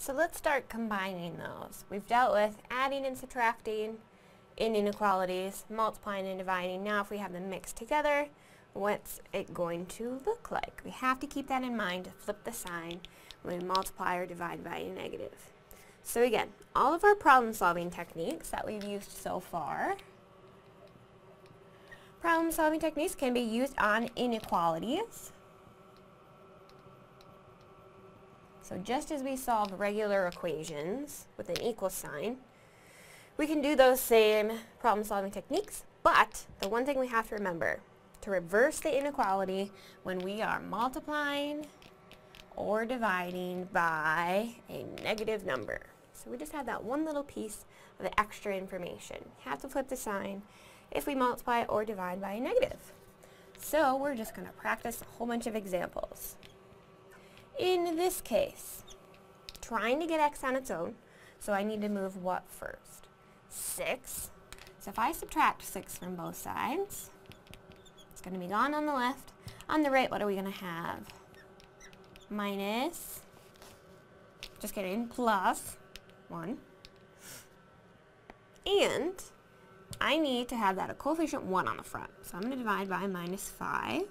So let's start combining those. We've dealt with adding and subtracting in inequalities, multiplying and dividing. Now if we have them mixed together, what's it going to look like? We have to keep that in mind to flip the sign when we multiply or divide by a negative. So again, all of our problem solving techniques that we've used so far, problem solving techniques can be used on inequalities. So just as we solve regular equations with an equal sign, we can do those same problem solving techniques, but the one thing we have to remember, to reverse the inequality when we are multiplying or dividing by a negative number. So we just have that one little piece of extra information. Have to flip the sign if we multiply or divide by a negative. So we're just going to practice a whole bunch of examples. In this case, trying to get x on its own, so I need to move what first? 6. So if I subtract 6 from both sides, it's going to be gone on the left. On the right, what are we going to have? Minus, just kidding, plus 1. And I need to have that a coefficient 1 on the front. So I'm going to divide by minus 5.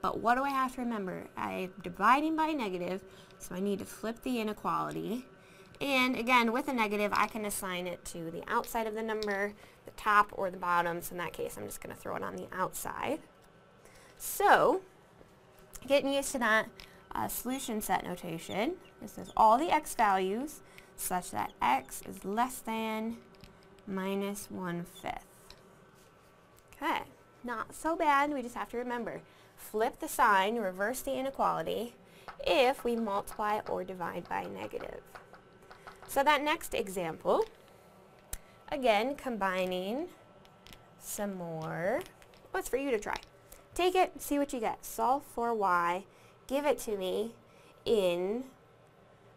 But what do I have to remember? I'm dividing by negative, so I need to flip the inequality. And again, with a negative, I can assign it to the outside of the number, the top or the bottom. So in that case, I'm just going to throw it on the outside. So, getting used to that uh, solution set notation, this is all the x values such that x is less than minus one-fifth. Okay, not so bad. We just have to remember flip the sign, reverse the inequality, if we multiply or divide by negative. So that next example, again, combining some more. What's for you to try? Take it, see what you get. Solve for y, give it to me in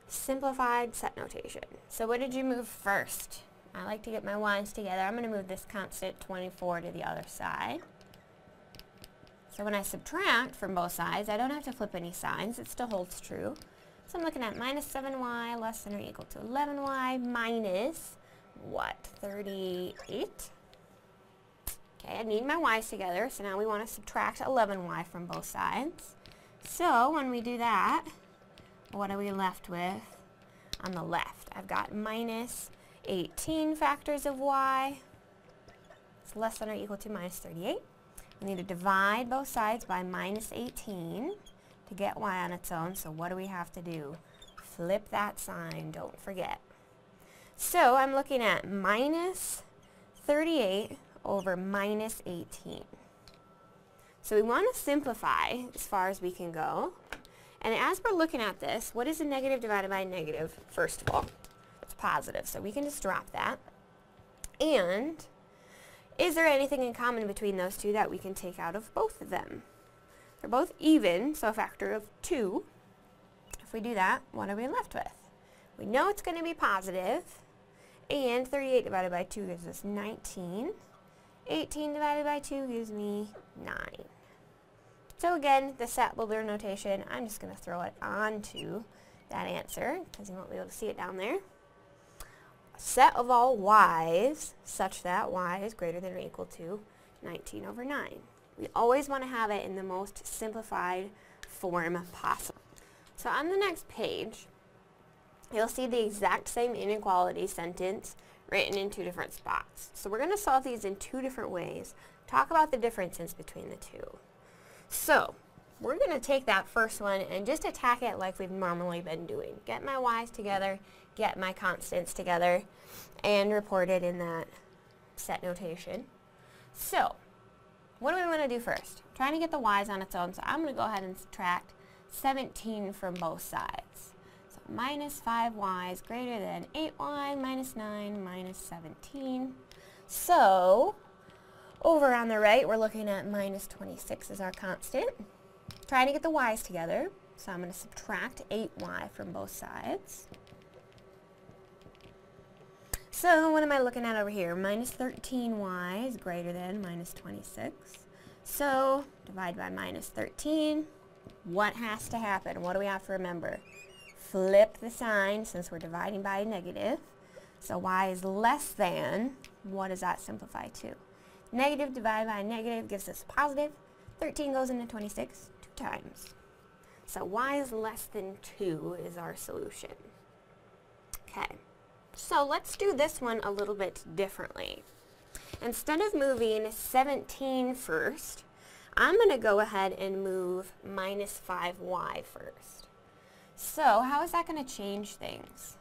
simplified set notation. So what did you move first? I like to get my y's together. I'm going to move this constant 24 to the other side. So when I subtract from both sides, I don't have to flip any signs. It still holds true. So I'm looking at minus 7y less than or equal to 11y minus, what, 38? Okay, I need my y's together, so now we want to subtract 11y from both sides. So when we do that, what are we left with on the left? I've got minus 18 factors of y. It's less than or equal to minus 38. We need to divide both sides by minus 18 to get y on its own. So what do we have to do? Flip that sign, don't forget. So I'm looking at minus 38 over minus 18. So we want to simplify as far as we can go. And as we're looking at this, what is a negative divided by a negative, first of all? It's positive, so we can just drop that. And is there anything in common between those two that we can take out of both of them? They're both even, so a factor of 2. If we do that, what are we left with? We know it's going to be positive, and 38 divided by 2 gives us 19. 18 divided by 2 gives me 9. So again, the set builder notation, I'm just going to throw it onto that answer, because you won't be able to see it down there set of all y's such that y is greater than or equal to 19 over 9. We always want to have it in the most simplified form possible. So on the next page, you'll see the exact same inequality sentence written in two different spots. So we're going to solve these in two different ways. Talk about the differences between the two. So we're going to take that first one and just attack it like we've normally been doing. Get my y's together get my constants together and report it in that set notation. So, what do we want to do first? I'm trying to get the y's on its own, so I'm going to go ahead and subtract 17 from both sides. So minus 5y is greater than 8y minus 9 minus 17. So, over on the right, we're looking at minus 26 as our constant. Trying to get the y's together, so I'm going to subtract 8y from both sides. So what am I looking at over here? Minus 13y is greater than minus 26. So divide by minus 13. What has to happen? What do we have to remember? flip the sign since we're dividing by a negative. So y is less than, what does that simplify to? Negative divided by a negative gives us positive. 13 goes into 26 two times. So y is less than 2 is our solution. Okay, so let's do this one a little bit differently. Instead of moving 17 first, I'm going to go ahead and move minus 5y first. So how is that going to change things?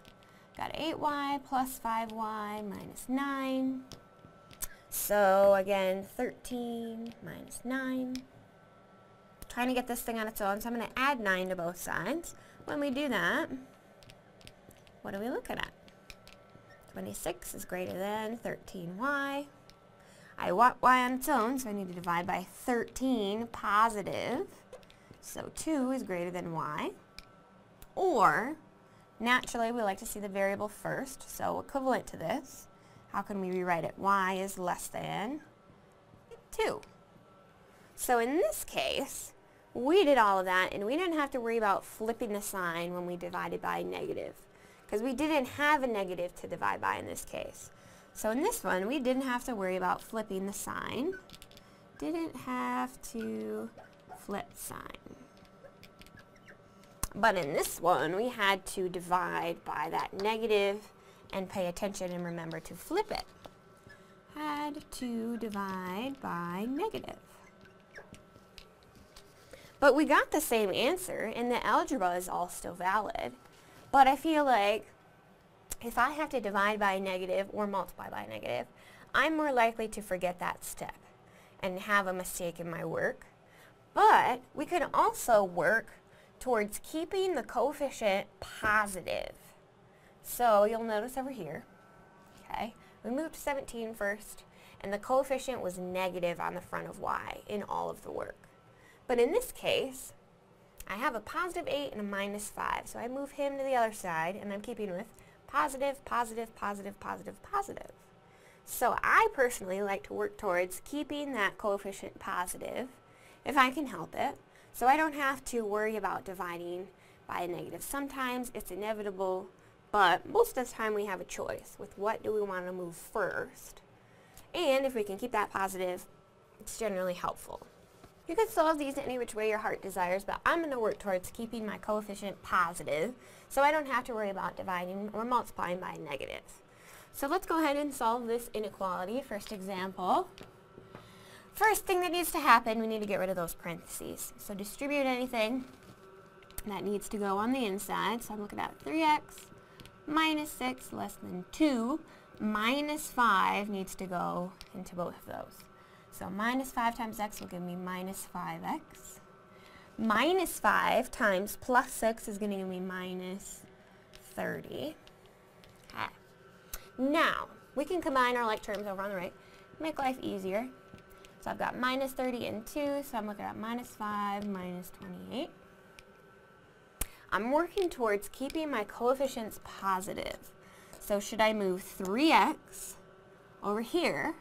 Got 8y plus 5y minus 9. So again, 13 minus 9 trying to get this thing on its own, so I'm going to add 9 to both sides. When we do that, what are we looking at? 26 is greater than 13y. I want y on its own, so I need to divide by 13 positive. So 2 is greater than y. Or, naturally, we like to see the variable first, so equivalent to this, how can we rewrite it? y is less than 2. So in this case, we did all of that and we didn't have to worry about flipping the sign when we divided by negative because we didn't have a negative to divide by in this case. So in this one, we didn't have to worry about flipping the sign. Didn't have to flip sign. But in this one, we had to divide by that negative and pay attention and remember to flip it. Had to divide by negative. But we got the same answer, and the algebra is all still valid. But I feel like if I have to divide by a negative or multiply by a negative, I'm more likely to forget that step and have a mistake in my work. But we could also work towards keeping the coefficient positive. So you'll notice over here, okay, we moved 17 first, and the coefficient was negative on the front of y in all of the work. But in this case, I have a positive 8 and a minus 5. So I move him to the other side, and I'm keeping with positive, positive, positive, positive, positive. So I personally like to work towards keeping that coefficient positive, if I can help it, so I don't have to worry about dividing by a negative. Sometimes it's inevitable, but most of the time we have a choice with what do we want to move first. And if we can keep that positive, it's generally helpful. You can solve these any which way your heart desires, but I'm going to work towards keeping my coefficient positive, so I don't have to worry about dividing or multiplying by negatives. So let's go ahead and solve this inequality. First example. First thing that needs to happen, we need to get rid of those parentheses. So distribute anything that needs to go on the inside. So I'm looking at 3x minus 6 less than 2 minus 5 needs to go into both of those. So minus 5 times x will give me minus 5x. Minus 5 times plus 6 is going to give me minus 30. Okay. Now, we can combine our like terms over on the right, make life easier. So I've got minus 30 and 2, so I'm looking at minus 5 minus 28. I'm working towards keeping my coefficients positive. So should I move 3x over here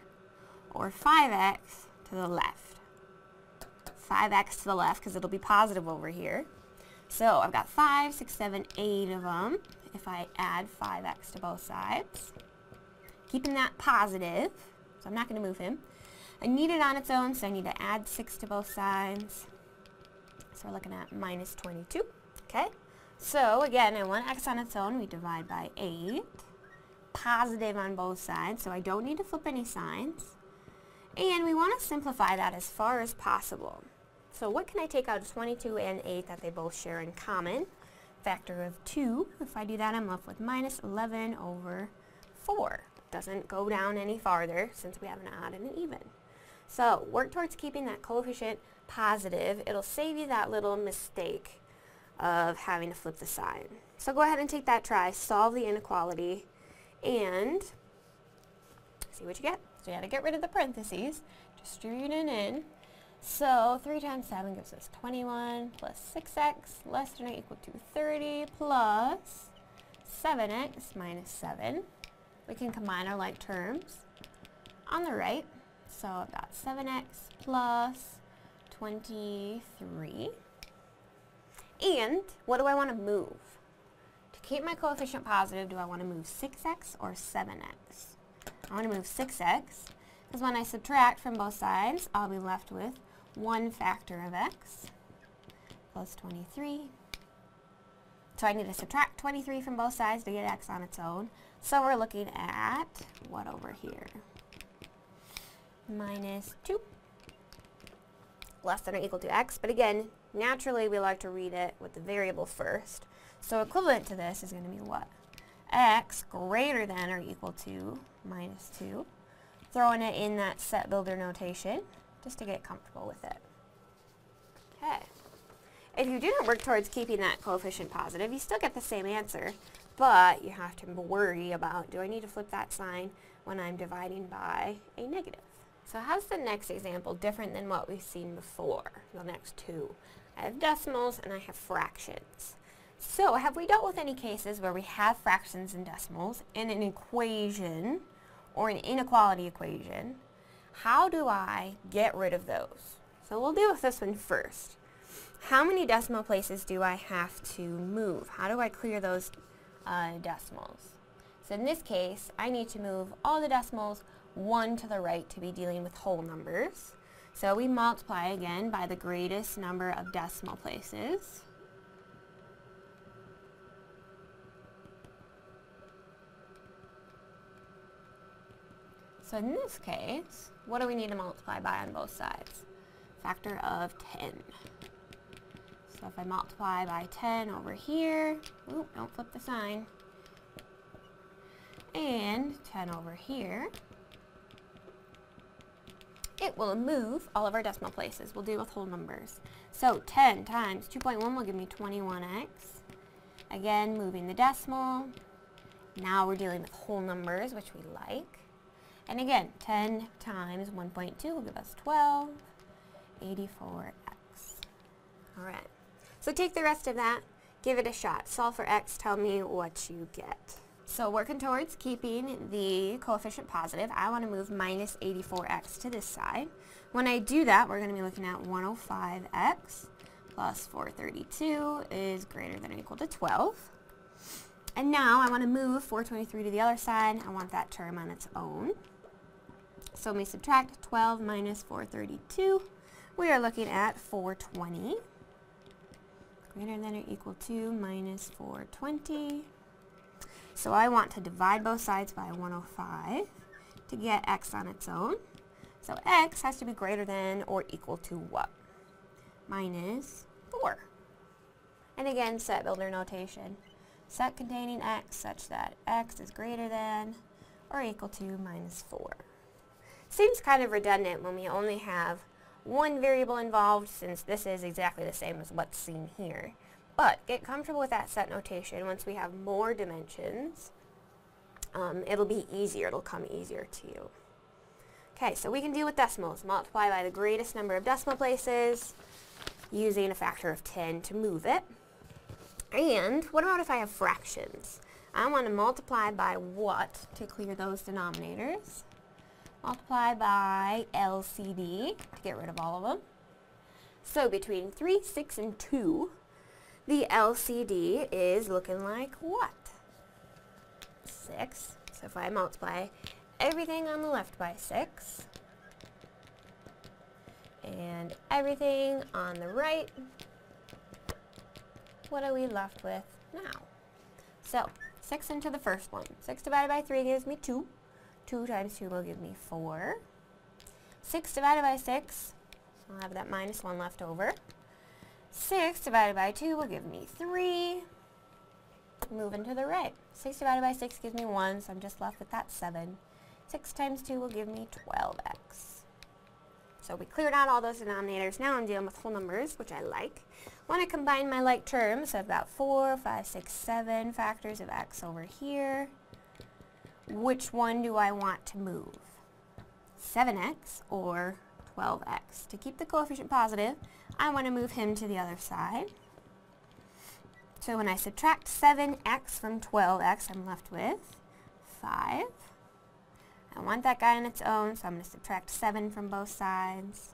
or 5x to the left. 5x to the left because it'll be positive over here. So I've got 5, 6, 7, 8 of them if I add 5x to both sides. Keeping that positive, so I'm not going to move him. I need it on its own, so I need to add 6 to both sides. So we're looking at minus 22. Okay, so again, I want x on its own. We divide by 8. Positive on both sides, so I don't need to flip any signs. And we want to simplify that as far as possible. So what can I take out of 22 and 8 that they both share in common? Factor of 2. If I do that, I'm left with minus 11 over 4. Doesn't go down any farther since we have an odd and an even. So work towards keeping that coefficient positive. It'll save you that little mistake of having to flip the sign. So go ahead and take that try, solve the inequality, and see what you get. You had to get rid of the parentheses, distribute it in. So 3 times 7 gives us 21 plus 6x less than or equal to 30 plus 7x minus 7. We can combine our like terms on the right. So I've got 7x plus 23. And what do I want to move? To keep my coefficient positive, do I want to move 6x or 7x? I want to move 6x, because when I subtract from both sides, I'll be left with 1 factor of x plus 23. So I need to subtract 23 from both sides to get x on its own. So we're looking at, what over here? Minus 2 less than or equal to x. But again, naturally we like to read it with the variable first. So equivalent to this is going to be what? X greater than or equal to minus 2. Throwing it in that set builder notation just to get comfortable with it. Okay. If you didn't work towards keeping that coefficient positive, you still get the same answer, but you have to worry about, do I need to flip that sign when I'm dividing by a negative? So how's the next example different than what we've seen before, the next two? I have decimals and I have fractions. So have we dealt with any cases where we have fractions and decimals in an equation or an inequality equation? How do I get rid of those? So we'll deal with this one first. How many decimal places do I have to move? How do I clear those uh, decimals? So in this case, I need to move all the decimals one to the right to be dealing with whole numbers. So we multiply again by the greatest number of decimal places. So in this case, what do we need to multiply by on both sides? Factor of 10. So if I multiply by 10 over here, oop, don't flip the sign, and 10 over here, it will move all of our decimal places. We'll deal with whole numbers. So 10 times 2.1 will give me 21x. Again, moving the decimal. Now we're dealing with whole numbers, which we like. And again, 10 times 1.2 will give us 12, 84x. All right. So take the rest of that, give it a shot. Solve for x, tell me what you get. So working towards keeping the coefficient positive, I want to move minus 84x to this side. When I do that, we're going to be looking at 105x plus 432 is greater than or equal to 12. And now I want to move 423 to the other side. I want that term on its own. So we subtract 12 minus 432, we are looking at 420. Greater than or equal to minus 420. So I want to divide both sides by 105 to get x on its own. So x has to be greater than or equal to what? Minus 4. And again, set builder notation. Set containing x such that x is greater than or equal to minus 4. Seems kind of redundant when we only have one variable involved since this is exactly the same as what's seen here. But get comfortable with that set notation. Once we have more dimensions, um, it'll be easier. It'll come easier to you. Okay, so we can deal with decimals. Multiply by the greatest number of decimal places using a factor of 10 to move it. And what about if I have fractions? I want to multiply by what to clear those denominators? Multiply by LCD to get rid of all of them. So between 3, 6, and 2, the LCD is looking like what? 6. So if I multiply everything on the left by 6, and everything on the right, what are we left with now? So, 6 into the first one. 6 divided by 3 gives me 2. 2 times 2 will give me 4. 6 divided by 6, so I'll have that minus 1 left over. 6 divided by 2 will give me 3. Moving to the right. 6 divided by 6 gives me 1, so I'm just left with that 7. 6 times 2 will give me 12x. So we cleared out all those denominators. Now I'm dealing with whole numbers, which I like. Want to combine my like terms, so I've got 4, 5, 6, 7 factors of x over here which one do I want to move? 7x or 12x. To keep the coefficient positive, I want to move him to the other side. So when I subtract 7x from 12x, I'm left with 5. I want that guy on its own, so I'm going to subtract 7 from both sides.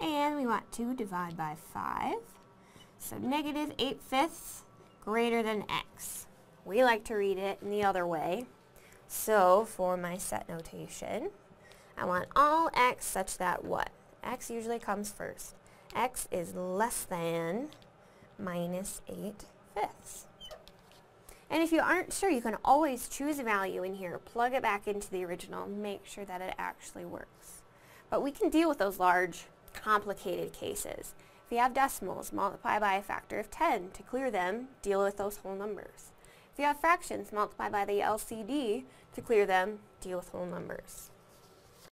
And we want to divide by 5. So negative 8 fifths greater than x. We like to read it in the other way. So for my set notation, I want all x such that what? x usually comes first. x is less than minus 8 fifths. And if you aren't sure, you can always choose a value in here, plug it back into the original, make sure that it actually works. But we can deal with those large, complicated cases. If you have decimals, multiply by a factor of 10 to clear them, deal with those whole numbers. If you have fractions, multiply by the LCD to clear them, deal with whole numbers.